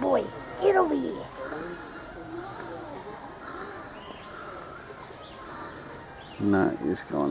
boy. Get over here. No, he's going.